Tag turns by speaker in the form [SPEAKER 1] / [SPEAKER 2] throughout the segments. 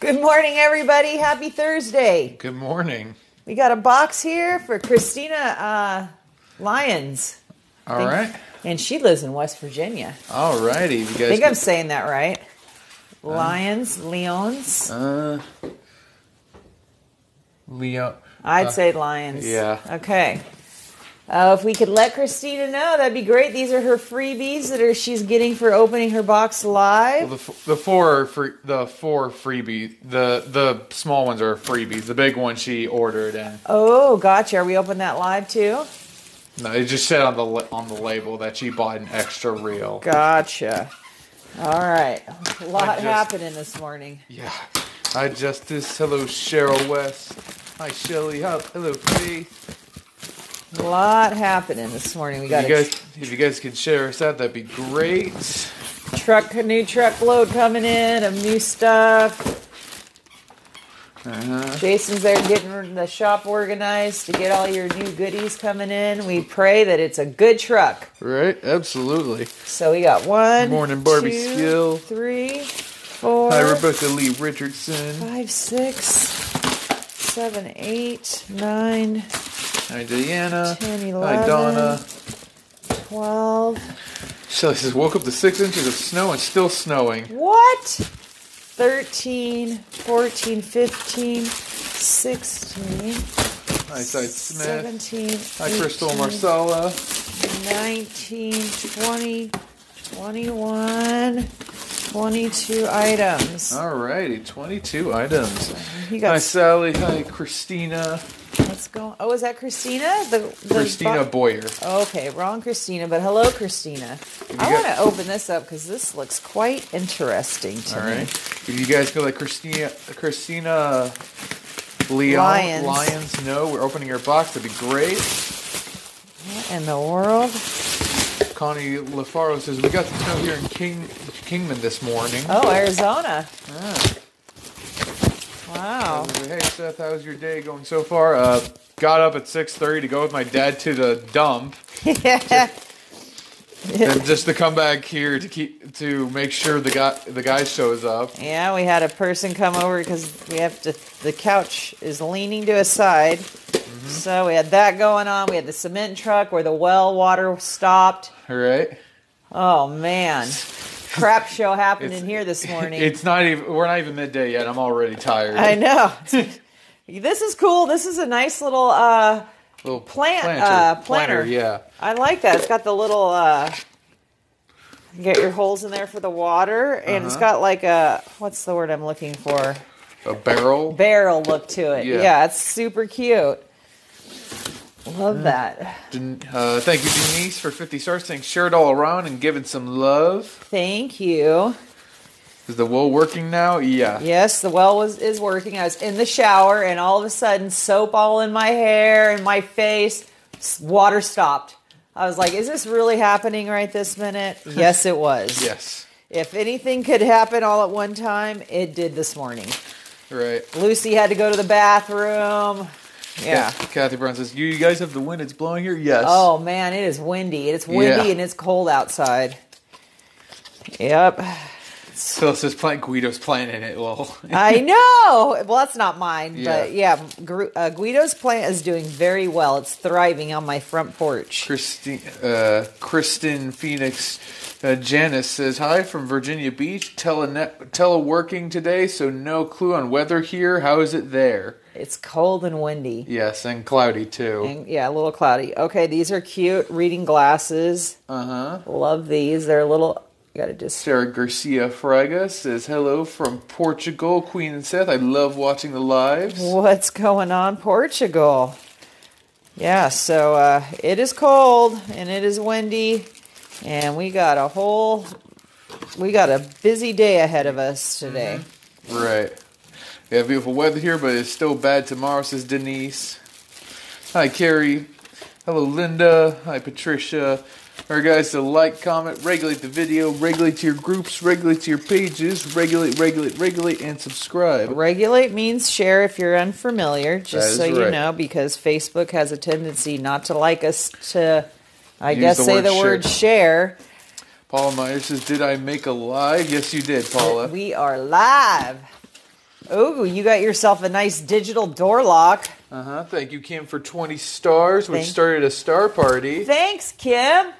[SPEAKER 1] Good morning, everybody. Happy Thursday.
[SPEAKER 2] Good morning.
[SPEAKER 1] We got a box here for Christina uh, Lyons,
[SPEAKER 2] All
[SPEAKER 1] Think-
[SPEAKER 2] right.
[SPEAKER 1] and she lives in West Virginia.
[SPEAKER 2] All righty. You
[SPEAKER 1] I
[SPEAKER 2] guys.
[SPEAKER 1] think I'm saying that right. Lions, Leons.
[SPEAKER 2] uh, Leo.
[SPEAKER 1] I'd
[SPEAKER 2] uh,
[SPEAKER 1] say Lions.
[SPEAKER 2] yeah.
[SPEAKER 1] Okay. Uh, if we could let Christina know, that'd be great. These are her freebies that are she's getting for opening her box live.
[SPEAKER 2] The, f- the four are free, the four freebies. The the small ones are freebies. The big one she ordered and
[SPEAKER 1] Oh, gotcha. Are we opening that live too?
[SPEAKER 2] no, it just said on the on the label that she bought an extra reel.
[SPEAKER 1] Gotcha. All right. A lot
[SPEAKER 2] just-
[SPEAKER 1] happening this morning.
[SPEAKER 2] Yeah. Hi Justice. Hello Cheryl West. Hi Shelly. Hello Faith.
[SPEAKER 1] A lot happening this morning. We got
[SPEAKER 2] You guys, if you guys could share us out, that'd be great.
[SPEAKER 1] truck, a new truckload coming in of new stuff.
[SPEAKER 2] Uh-huh.
[SPEAKER 1] Jason's there getting the shop organized to get all your new goodies coming in. We pray that it's a good truck.
[SPEAKER 2] Right. Absolutely.
[SPEAKER 1] So we got one,
[SPEAKER 2] Morning, Barbie
[SPEAKER 1] two,
[SPEAKER 2] Skill.
[SPEAKER 1] three, four,
[SPEAKER 2] Hi Rebecca Lee Richardson.
[SPEAKER 1] five, six, seven, eight, nine,
[SPEAKER 2] Hi Diana.
[SPEAKER 1] 10,
[SPEAKER 2] Hi Donna.
[SPEAKER 1] twelve.
[SPEAKER 2] Shelly says, woke up to six inches of snow and still snowing.
[SPEAKER 1] What? 13, 14, 15, 16,
[SPEAKER 2] Hi Smith.
[SPEAKER 1] 17,
[SPEAKER 2] Hi Crystal Marcella.
[SPEAKER 1] 19, 20, 21, 22 items.
[SPEAKER 2] All righty, 22 items.
[SPEAKER 1] You
[SPEAKER 2] Hi
[SPEAKER 1] got
[SPEAKER 2] Sally. Hi Christina.
[SPEAKER 1] what's going? Oh, is that Christina? The, the
[SPEAKER 2] Christina
[SPEAKER 1] bo-
[SPEAKER 2] Boyer.
[SPEAKER 1] Okay, wrong Christina, but hello, Christina. I want to open this up because this looks quite interesting to me.
[SPEAKER 2] Alright. If you guys could like Christina Christina Leon
[SPEAKER 1] Lyons.
[SPEAKER 2] Lyons know we're opening her box, that'd be great.
[SPEAKER 1] What in the world?
[SPEAKER 2] Connie LaFaro says, We got the snow here in King Kingman this morning.
[SPEAKER 1] Oh, Arizona.
[SPEAKER 2] Ah.
[SPEAKER 1] Wow.
[SPEAKER 2] Hey Seth, how's your day going so far? Uh, got up at 6:30 to go with my dad to the dump, yeah. and just to come back here to keep to make sure the guy the guy shows up.
[SPEAKER 1] Yeah, we had a person come over because we have to. The couch is leaning to a side,
[SPEAKER 2] Mm-hmm.
[SPEAKER 1] so we had that going on. We had the cement truck where the well water stopped.
[SPEAKER 2] All right,
[SPEAKER 1] Oh man, crap show happened in here this morning.
[SPEAKER 2] it's not even we're not even midday yet. I'm already tired.
[SPEAKER 1] I know. this is cool. This is a nice little. uh
[SPEAKER 2] Little
[SPEAKER 1] Plant-
[SPEAKER 2] planter.
[SPEAKER 1] uh, planter.
[SPEAKER 2] yeah.
[SPEAKER 1] I like that. It's got the little. uh you Get your holes in there for the water, and it's
[SPEAKER 2] Uh-huh.
[SPEAKER 1] got like a what's the word I'm looking for?
[SPEAKER 2] A barrel.
[SPEAKER 1] barrel look to it.
[SPEAKER 2] Yeah.
[SPEAKER 1] Yeah, it's super cute. Love that.
[SPEAKER 2] Uh, thank you, Denise, for 50 stars. Saying share it all around and giving some love.
[SPEAKER 1] Thank you.
[SPEAKER 2] Is the well working now? Yeah.
[SPEAKER 1] Yes, the well was is working. I was in the shower, and all of a sudden, soap all in my hair and my face. Water stopped. I was like, "Is this really happening right this minute?" Yes, it was.
[SPEAKER 2] Yes.
[SPEAKER 1] If anything could happen all at one time, it did this morning.
[SPEAKER 2] Right.
[SPEAKER 1] Lucy had to go to the bathroom. Yeah.
[SPEAKER 2] Kathy Brown says, "You guys have the wind. It's blowing here." Yes.
[SPEAKER 1] Oh man, it is windy. It's windy
[SPEAKER 2] Yeah.
[SPEAKER 1] and it's cold outside. Yep.
[SPEAKER 2] Phil says, "Plant Guido's plant in it." Well,
[SPEAKER 1] I know. Well, that's not mine, but
[SPEAKER 2] Yeah.
[SPEAKER 1] yeah, Gru- uh, Guido's plant is doing very well. It's thriving on my front porch.
[SPEAKER 2] Christine, uh, Kristen Phoenix, uh, Janice says, "Hi from Virginia Beach. Tele net teleworking today, so no clue on weather here. How is it there?"
[SPEAKER 1] It's cold and windy.
[SPEAKER 2] Yes, and cloudy too.
[SPEAKER 1] And yeah, a little cloudy. Okay, these are cute reading glasses.
[SPEAKER 2] Uh huh.
[SPEAKER 1] Love these. They're a little. Gotta just.
[SPEAKER 2] Sarah Garcia Fraga says, "Hello from Portugal, Queen and Seth. I love watching the lives."
[SPEAKER 1] What's going on, Portugal? Yeah, so uh, it is cold and it is windy, and we got a whole, we got a busy day ahead of us today.
[SPEAKER 2] Right. We have beautiful weather here, but it's still bad tomorrow, says Denise. Hi, Carrie. Hello, Linda. Hi, Patricia. Remember, guys, so like, comment, regulate the video, regulate to your groups, regulate to your pages, regulate, regulate, regulate, and subscribe.
[SPEAKER 1] Regulate means share if you're unfamiliar, just so you know, because Facebook has a tendency not to like us to, I
[SPEAKER 2] Use
[SPEAKER 1] guess,
[SPEAKER 2] the
[SPEAKER 1] say
[SPEAKER 2] word
[SPEAKER 1] the word share.
[SPEAKER 2] Paula Myers says, Did I make a live? Yes, you did, Paula.
[SPEAKER 1] We are live. Ooh, you got yourself a nice digital door lock.
[SPEAKER 2] Uh huh. Thank you, Kim, for 20 stars, which
[SPEAKER 1] Thank-
[SPEAKER 2] started a star party.
[SPEAKER 1] Thanks, Kim.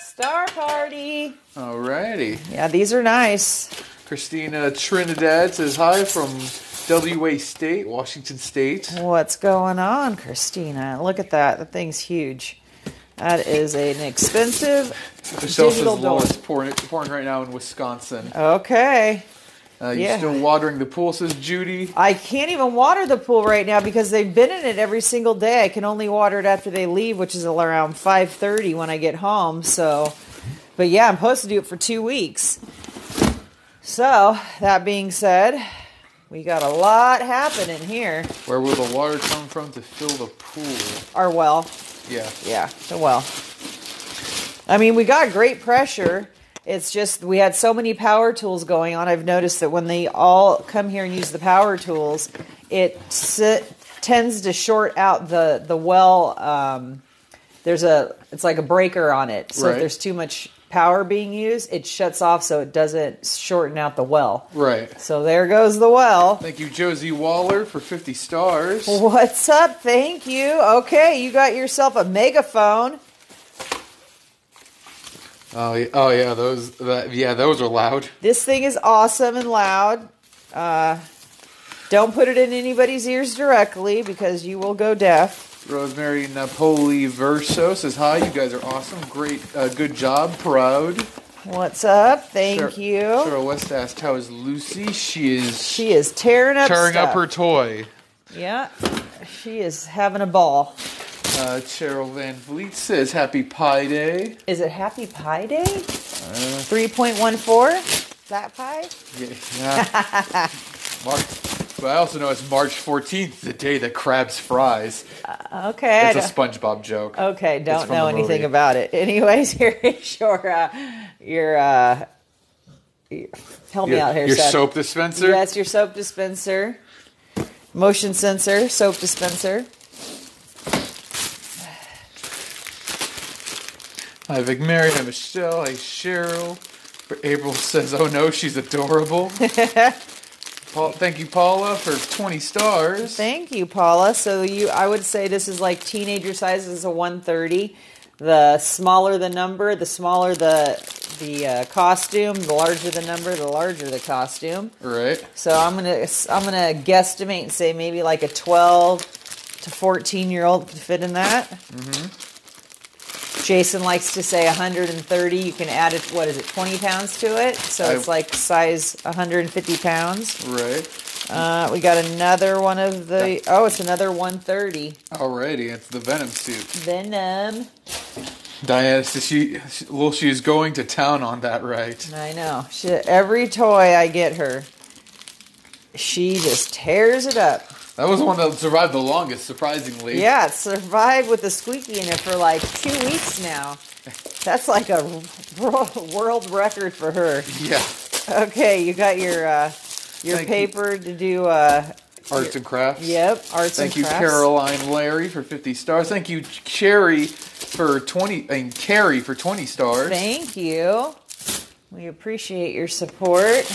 [SPEAKER 1] Star party.
[SPEAKER 2] Alrighty.
[SPEAKER 1] Yeah, these are nice.
[SPEAKER 2] Christina Trinidad says hi from WA State, Washington State.
[SPEAKER 1] What's going on, Christina? Look at that. The thing's huge. That is an expensive
[SPEAKER 2] Michelle says
[SPEAKER 1] digital door.
[SPEAKER 2] Laura's pouring, pouring right now in Wisconsin.
[SPEAKER 1] Okay.
[SPEAKER 2] Uh, you
[SPEAKER 1] Yeah.
[SPEAKER 2] still watering the pool, says Judy.
[SPEAKER 1] I can't even water the pool right now because they've been in it every single day. I can only water it after they leave, which is around 5:30 when I get home. So, but yeah, I'm supposed to do it for 2 weeks. So, that being said, we got a lot happening here.
[SPEAKER 2] Where will the water come from to fill the pool?
[SPEAKER 1] Our well.
[SPEAKER 2] Yeah.
[SPEAKER 1] Yeah, the well. I mean, we got great pressure. It's just we had so many power tools going on. I've noticed that when they all come here and use the power tools, it sit, tends to short out the the well. Um, there's a it's like a breaker on it. So
[SPEAKER 2] Right.
[SPEAKER 1] if there's too much power being used, it shuts off so it doesn't shorten out the well.
[SPEAKER 2] Right.
[SPEAKER 1] So there goes the well.
[SPEAKER 2] Thank you, Josie Waller, for 50 stars.
[SPEAKER 1] What's up? Thank you. Okay, you got yourself a megaphone.
[SPEAKER 2] Oh, yeah, oh yeah, those that, yeah, those are loud.
[SPEAKER 1] This thing is awesome and loud. Uh, don't put it in anybody's ears directly because you will go deaf.
[SPEAKER 2] Rosemary Napoli Verso says hi. You guys are awesome. Great, uh, good job. Proud.
[SPEAKER 1] What's up? Thank
[SPEAKER 2] Sarah-
[SPEAKER 1] you.
[SPEAKER 2] Sarah West asked, "How is Lucy?" She is
[SPEAKER 1] She is tearing up
[SPEAKER 2] tearing up her toy.
[SPEAKER 1] Yeah, she is having a ball.
[SPEAKER 2] Uh, Cheryl Van Vliet says, "Happy Pie Day."
[SPEAKER 1] Is it Happy Pie Day?
[SPEAKER 2] Uh,
[SPEAKER 1] Three point one four. That pie?
[SPEAKER 2] yeah. March. But I also know it's March 14th, the day that crabs fries.
[SPEAKER 1] Okay.
[SPEAKER 2] It's a SpongeBob joke.
[SPEAKER 1] Okay, don't know anything about it. Anyways, here is your uh, your uh, your- help me out here,
[SPEAKER 2] your
[SPEAKER 1] Seth.
[SPEAKER 2] soap dispenser.
[SPEAKER 1] Yes, your soap dispenser, motion sensor, soap dispenser.
[SPEAKER 2] Hi, Vic Mary. Hi, Michelle. Hi, Cheryl. April says, "Oh no, she's adorable." Paul, thank you, Paula, for 20 stars.
[SPEAKER 1] Thank you, Paula. So you, I would say this is like teenager size is a 130. The smaller the number, the smaller the the uh, costume. The larger the number, the larger the costume.
[SPEAKER 2] Right.
[SPEAKER 1] So I'm gonna I'm gonna guesstimate and say maybe like a 12 to 14 year old could fit in that. Jason likes to say 130. You can add it. What is it? 20 pounds to it. So
[SPEAKER 2] I-
[SPEAKER 1] it's like size 150 pounds.
[SPEAKER 2] Right.
[SPEAKER 1] Uh, we got another one of the. Oh, it's another 130.
[SPEAKER 2] Alrighty, it's the Venom suit.
[SPEAKER 1] Venom.
[SPEAKER 2] Diana says she, she, well, she's going to town on that, right?
[SPEAKER 1] I know. She, every toy I get her, she just tears it up.
[SPEAKER 2] That was the one that survived the longest, surprisingly.
[SPEAKER 1] Yeah, it survived with the squeaky in it for like two weeks now. That's like a world record for her.
[SPEAKER 2] Yeah.
[SPEAKER 1] Okay, you got your uh, your
[SPEAKER 2] Thank you.
[SPEAKER 1] paper to do. Uh,
[SPEAKER 2] Arts and crafts.
[SPEAKER 1] yep, arts
[SPEAKER 2] Thank
[SPEAKER 1] and crafts. Thank you.
[SPEAKER 2] Caroline Larry, for 50 stars. Thank you, Cherry, for 20, and Carrie for 20 stars.
[SPEAKER 1] Thank you. We appreciate your support.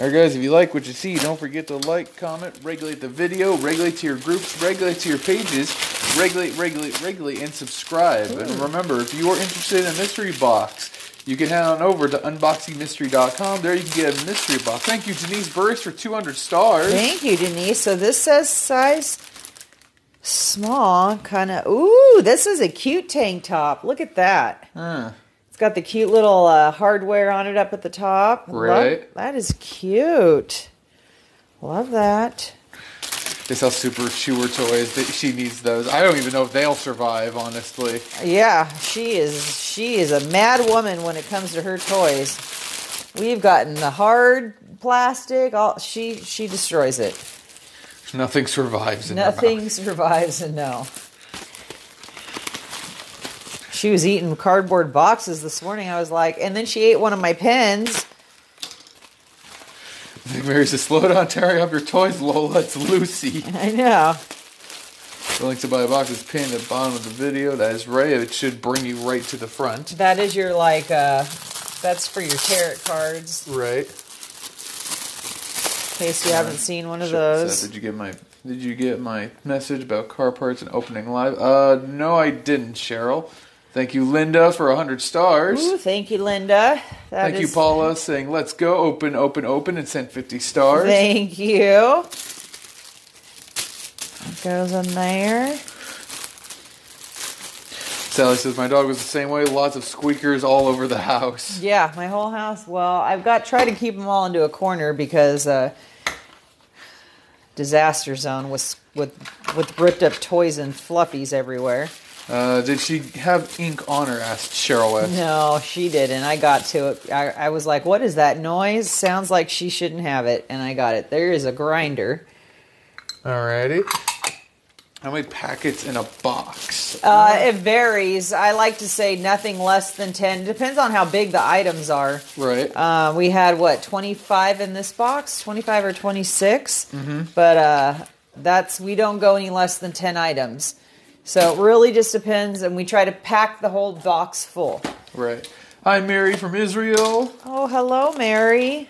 [SPEAKER 2] Alright, guys, if you like what you see, don't forget to like, comment, regulate the video, regulate to your groups, regulate to your pages, regulate, regulate, regulate, and subscribe. And hmm. remember, if you are interested in a mystery box, you can head on over to unboxingmystery.com. There you can get a mystery box. Thank you, Denise Burris, for 200 stars.
[SPEAKER 1] Thank you, Denise. So this says size small, kind of. Ooh, this is a cute tank top. Look at that.
[SPEAKER 2] Huh.
[SPEAKER 1] Got the cute little uh, hardware on it up at the top. Love-
[SPEAKER 2] Right.
[SPEAKER 1] that is cute. Love that.
[SPEAKER 2] They sell super chewer toys. That she needs those. I don't even know if they'll survive, honestly.
[SPEAKER 1] Yeah, she is. She is a mad woman when it comes to her toys. We've gotten the hard plastic. All she she destroys it.
[SPEAKER 2] Nothing survives
[SPEAKER 1] Nothing survives a no. She was eating cardboard boxes this morning. I was like, and then she ate one of my pens.
[SPEAKER 2] Mary says, slow down, tearing up your toys, Lola. It's Lucy.
[SPEAKER 1] I know.
[SPEAKER 2] The link to buy a box is pinned at the bottom of the video. That is right. It should bring you right to the front.
[SPEAKER 1] That is your like. uh That's for your tarot cards.
[SPEAKER 2] Right.
[SPEAKER 1] In case you haven't seen one of those.
[SPEAKER 2] Did you get my Did you get my message about car parts and opening live? Uh, no, I didn't, Cheryl. Thank you, Linda, for hundred stars.
[SPEAKER 1] Ooh, thank you, Linda. That
[SPEAKER 2] Thank you, Paula, saying let's go open, open, open, and sent fifty stars.
[SPEAKER 1] Thank you. That goes in there.
[SPEAKER 2] Sally says my dog was the same way. Lots of squeakers all over the house.
[SPEAKER 1] Yeah, my whole house. Well, I've got try to keep them all into a corner because uh, disaster zone with with with ripped up toys and fluffies everywhere.
[SPEAKER 2] Uh, did she have ink on her? Asked Cheryl. West.
[SPEAKER 1] No, she didn't. I got to it. I, I was like, "What is that noise? Sounds like she shouldn't have it." And I got it. There is a grinder.
[SPEAKER 2] Alrighty. How many packets in a box?
[SPEAKER 1] Uh, it varies. I like to say nothing less than ten. Depends on how big the items are.
[SPEAKER 2] right.
[SPEAKER 1] Uh, we had what twenty five in this box, twenty five or twenty mm-hmm. But uh, that's we don't go any less than ten items. So it really just depends, and we try to pack the whole box full.
[SPEAKER 2] right. Hi, Mary from Israel.
[SPEAKER 1] Oh, hello, Mary.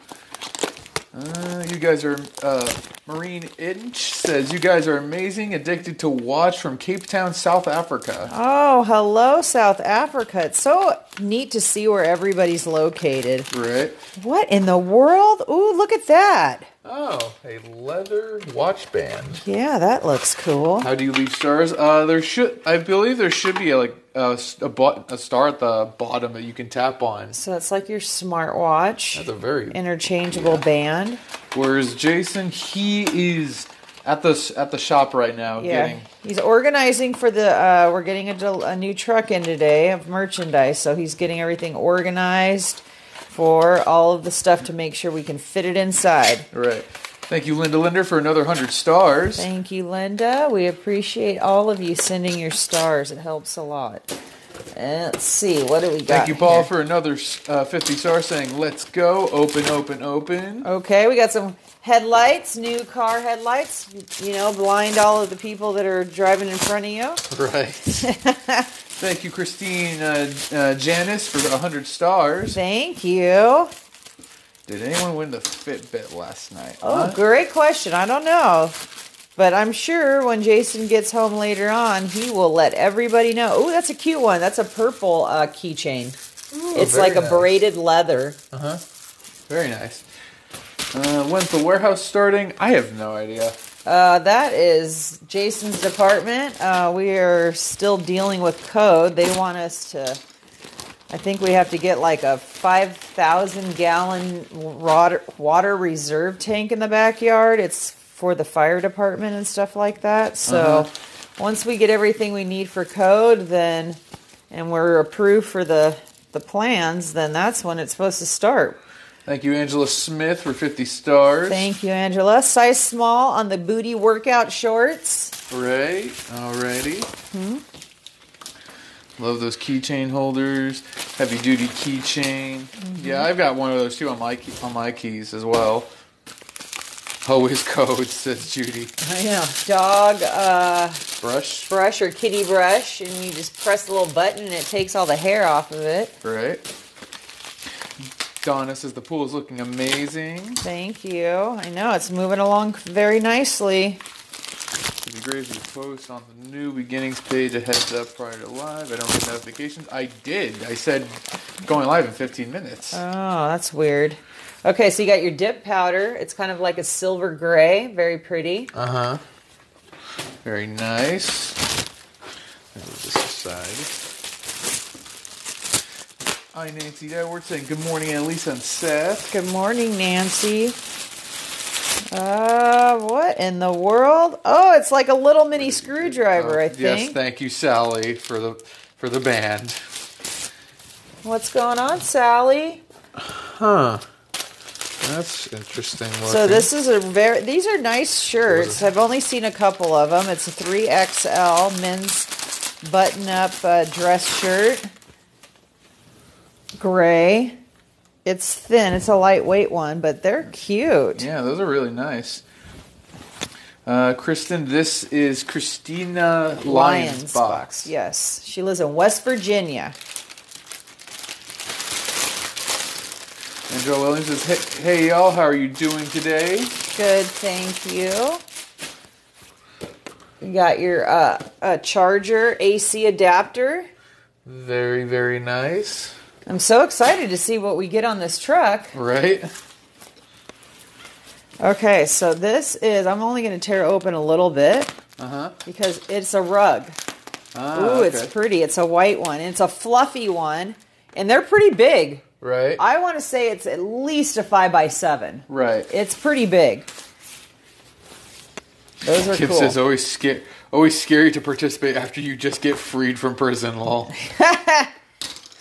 [SPEAKER 2] Uh, you guys are. Uh, Marine Inch says you guys are amazing. Addicted to watch from Cape Town, South Africa.
[SPEAKER 1] Oh, hello, South Africa. It's so neat to see where everybody's located.
[SPEAKER 2] Right.
[SPEAKER 1] What in the world? Ooh, look at that.
[SPEAKER 2] Oh, a leather watch band.
[SPEAKER 1] Yeah, that looks cool.
[SPEAKER 2] How do you leave stars? Uh, there should, I believe, there should be a, like a, s- a, bo- a star at the bottom that you can tap on.
[SPEAKER 1] So it's like your smartwatch,
[SPEAKER 2] That's a very.
[SPEAKER 1] interchangeable band.
[SPEAKER 2] Whereas Jason, he is at the at the shop right now,
[SPEAKER 1] Yeah,
[SPEAKER 2] getting
[SPEAKER 1] he's organizing for the. Uh, we're getting a, del- a new truck in today of merchandise, so he's getting everything organized for all of the stuff to make sure we can fit it inside.
[SPEAKER 2] right. Thank you, Linda Linder, for another hundred stars.
[SPEAKER 1] Thank you, Linda. We appreciate all of you sending your stars. It helps a lot. And let's see, what do we got?
[SPEAKER 2] Thank you, Paul,
[SPEAKER 1] here?
[SPEAKER 2] for another uh, fifty stars, saying "Let's go, open, open, open."
[SPEAKER 1] Okay, we got some headlights, new car headlights. You know, blind all of the people that are driving in front of you.
[SPEAKER 2] Right. Thank you, Christine uh, uh, Janice, for hundred stars.
[SPEAKER 1] Thank you.
[SPEAKER 2] Did anyone win the Fitbit last night?
[SPEAKER 1] Oh,
[SPEAKER 2] huh?
[SPEAKER 1] great question. I don't know. But I'm sure when Jason gets home later on, he will let everybody know. Oh, that's a cute one. That's a purple uh, keychain. it's like a braided leather. Uh huh.
[SPEAKER 2] Very nice. Uh, when's the warehouse starting? I have no idea.
[SPEAKER 1] Uh, that is Jason's department. Uh, we are still dealing with code. They want us to. I think we have to get like a 5,000 gallon water, water reserve tank in the backyard. It's for the fire department and stuff like that. So once we get everything we need for code, then and we're approved for the the plans, then that's when it's supposed to start.
[SPEAKER 2] Thank you, Angela Smith, for 50 stars.
[SPEAKER 1] Thank you, Angela. Size small on the booty workout shorts.
[SPEAKER 2] Right. Alrighty. Love those keychain holders. Heavy duty keychain. Yeah, I've got one of those too on my key, on my keys as well. Always code, says Judy.
[SPEAKER 1] I know. Dog uh,
[SPEAKER 2] Brush.
[SPEAKER 1] brush or kitty brush, and you just press the little button and it takes all the hair off of it.
[SPEAKER 2] Right. Donna says the pool is looking amazing.
[SPEAKER 1] Thank you. I know it's moving along very nicely.
[SPEAKER 2] It'd be great if post on the new beginnings page a heads up prior to live. I don't get notifications. I did. I said going live in 15 minutes.
[SPEAKER 1] Oh, that's weird. Okay, so you got your dip powder. It's kind of like a silver gray, very pretty.
[SPEAKER 2] Uh huh. Very nice. Move this aside. Hi, Nancy Edwards saying good morning, Annalisa and Seth.
[SPEAKER 1] Good morning, Nancy. Uh, what in the world? Oh, it's like a little mini screwdriver, I
[SPEAKER 2] think. Yes, thank you, Sally, for the for the band.
[SPEAKER 1] What's going on, Sally?
[SPEAKER 2] Huh. That's interesting. Looking.
[SPEAKER 1] So this is a very. These are nice shirts. I've only seen a couple of them. It's a three XL men's button-up uh, dress shirt, gray. It's thin. It's a lightweight one, but they're cute.
[SPEAKER 2] Yeah, those are really nice. Uh, Kristen, this is Christina Lyons, box.
[SPEAKER 1] Yes, she lives in West Virginia.
[SPEAKER 2] And Joel Williams says, hey, hey y'all, how are you doing today?
[SPEAKER 1] Good, thank you. You got your uh, uh, charger AC adapter.
[SPEAKER 2] Very, very nice.
[SPEAKER 1] I'm so excited to see what we get on this truck.
[SPEAKER 2] Right?
[SPEAKER 1] Okay, so this is, I'm only going to tear open a little bit
[SPEAKER 2] Uh huh.
[SPEAKER 1] because it's a rug.
[SPEAKER 2] Ah,
[SPEAKER 1] Ooh, it's pretty. It's a white one. It's a fluffy one, and they're pretty big.
[SPEAKER 2] Right?
[SPEAKER 1] I want to say it's at least a five by seven.
[SPEAKER 2] right.
[SPEAKER 1] It's pretty big. Those are
[SPEAKER 2] Kip
[SPEAKER 1] cool.
[SPEAKER 2] says always scary, always scary to participate after you just get freed from prison. Lol.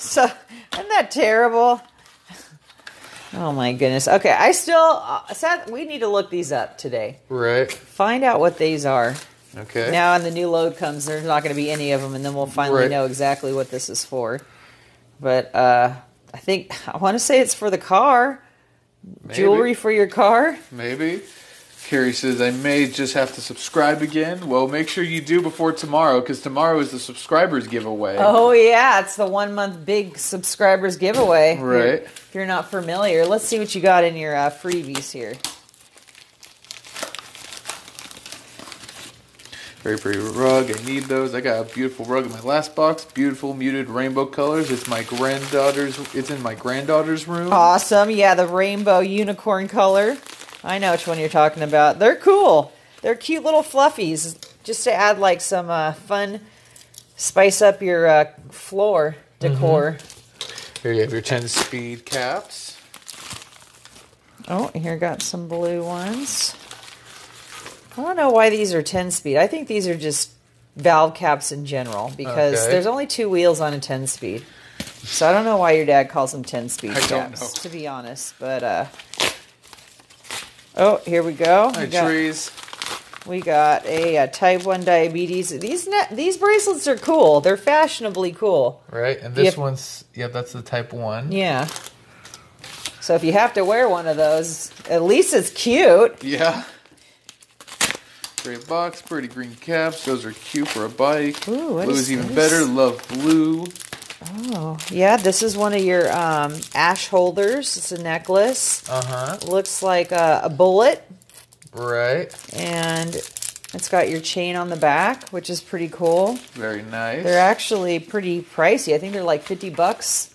[SPEAKER 1] So, isn't that terrible? Oh my goodness. Okay, I still, uh, Seth, we need to look these up today.
[SPEAKER 2] right.
[SPEAKER 1] Find out what these are.
[SPEAKER 2] Okay.
[SPEAKER 1] Now, when the new load comes, there's not going to be any of them, and then we'll finally
[SPEAKER 2] Right.
[SPEAKER 1] know exactly what this is for. But uh, I think I want to say it's for the car,
[SPEAKER 2] Maybe.
[SPEAKER 1] jewelry for your car.
[SPEAKER 2] Maybe. Carrie says I may just have to subscribe again. Well, make sure you do before tomorrow because tomorrow is the subscribers giveaway.
[SPEAKER 1] Oh yeah, it's the one month big subscribers giveaway.
[SPEAKER 2] Right.
[SPEAKER 1] If you're not familiar, let's see what you got in your uh, freebies here.
[SPEAKER 2] Very pretty rug. I need those. I got a beautiful rug in my last box. Beautiful muted rainbow colors. It's my granddaughter's. It's in my granddaughter's room.
[SPEAKER 1] Awesome. Yeah, the rainbow unicorn color. I know which one you're talking about. They're cool. They're cute little fluffies. Just to add like some uh, fun, spice up your uh, floor decor.
[SPEAKER 2] Here you have your 10 speed caps.
[SPEAKER 1] Oh, here got some blue ones. I don't know why these are 10 speed. I think these are just valve caps in general because
[SPEAKER 2] Okay.
[SPEAKER 1] there's only two wheels on a 10 speed. So I don't know why your dad calls them 10 speed
[SPEAKER 2] I
[SPEAKER 1] caps, to be honest. But uh Oh, here we go.
[SPEAKER 2] Hi,
[SPEAKER 1] we, got,
[SPEAKER 2] trees.
[SPEAKER 1] we got a, uh type 1 diabetes. These ne- these bracelets are cool. They're fashionably cool.
[SPEAKER 2] Right, and this
[SPEAKER 1] Yep.
[SPEAKER 2] one's yep, that's the type one.
[SPEAKER 1] Yeah. So if you have to wear one of those, at least it's cute.
[SPEAKER 2] Yeah. Great box, pretty green caps. Those are cute for a bike.
[SPEAKER 1] Ooh, what
[SPEAKER 2] blue
[SPEAKER 1] is
[SPEAKER 2] is even
[SPEAKER 1] this?
[SPEAKER 2] better. Love blue.
[SPEAKER 1] Oh, yeah, this is one of your um, ash holders. It's a necklace.
[SPEAKER 2] Uh huh.
[SPEAKER 1] Looks like a, a bullet,
[SPEAKER 2] Right.
[SPEAKER 1] and it's got your chain on the back, which is pretty cool.
[SPEAKER 2] Very nice.
[SPEAKER 1] They're actually pretty pricey. I think they're like 50 bucks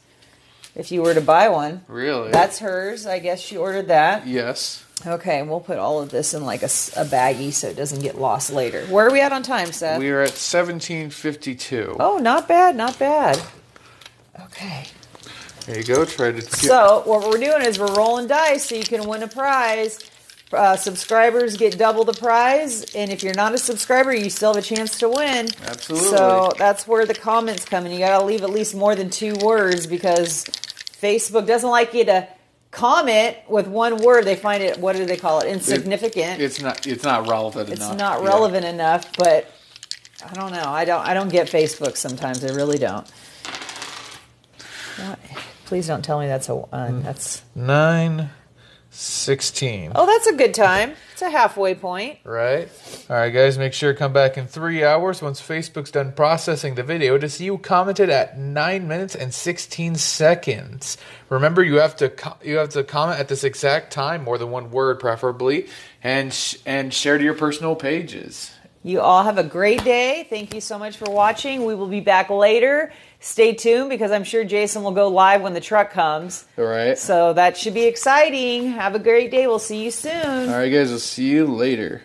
[SPEAKER 1] if you were to buy one.
[SPEAKER 2] really.
[SPEAKER 1] That's hers. I guess she ordered that.
[SPEAKER 2] yes.
[SPEAKER 1] Okay, and we'll put all of this in like a baggie so it doesn't get lost later. Where are we at on time, Seth?
[SPEAKER 2] We are at 1752.
[SPEAKER 1] oh, not bad, not bad. Okay.
[SPEAKER 2] There you go. Try to. Get,
[SPEAKER 1] So what we're doing is we're rolling dice so you can win a prize. Uh, subscribers get double the prize, and if you're not a subscriber, you still have a chance to win.
[SPEAKER 2] Absolutely.
[SPEAKER 1] So that's where the comments come in. You got to leave at least more than two words because Facebook doesn't like you to comment with one word. They find it. What do they call it? Insignificant.
[SPEAKER 2] it's not. It's not relevant enough.
[SPEAKER 1] it's
[SPEAKER 2] enough.
[SPEAKER 1] not
[SPEAKER 2] Yeah.
[SPEAKER 1] relevant enough. But I don't know. I don't. I don't get Facebook sometimes. I really don't. What? Please don't tell me that's a one. That's
[SPEAKER 2] Nine, sixteen.
[SPEAKER 1] oh, that's a good time. It's a halfway point.
[SPEAKER 2] Right. All right, guys. Make sure to come back in three hours once Facebook's done processing the video to see you commented at nine minutes and sixteen seconds. Remember, you have to co- you have to comment at this exact time, more than one word, preferably, and sh- and share to your personal pages.
[SPEAKER 1] You all have a great day. Thank you so much for watching. We will be back later. Stay tuned because I'm sure Jason will go live when the truck comes.
[SPEAKER 2] All right.
[SPEAKER 1] So that should be exciting. Have a great day. We'll see you soon.
[SPEAKER 2] All right, guys. I'll see you later.